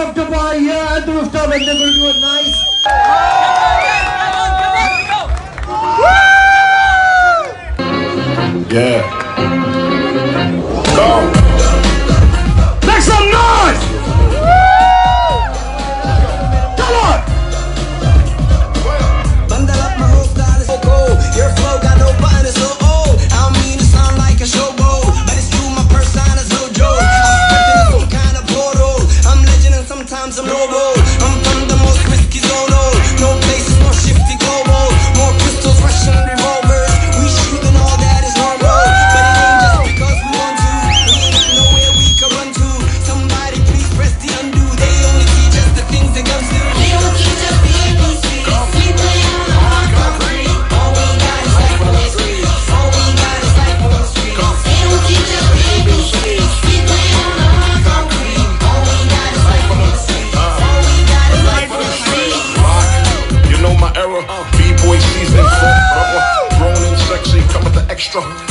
up to Bhaiya and the Rooftop and they're going to do a nice... Sometimes I'm noble.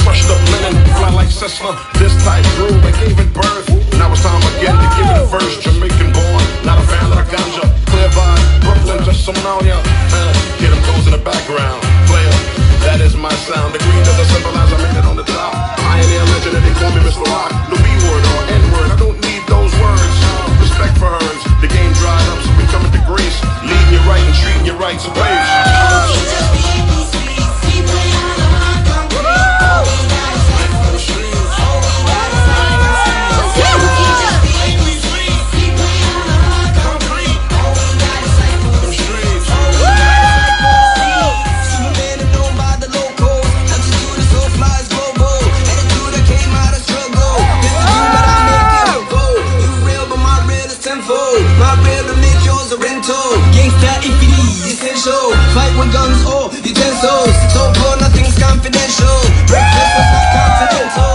Crushed up linen, fly like Cessna. This type grew, they gave it birth. Now it's time again to give it first. Jamaican born, not a fan of the ganja. Clear mental Gangsta infinity, essential. Fight with guns or utensils. Don't blow, nothing's confidential. Breakfast was not continental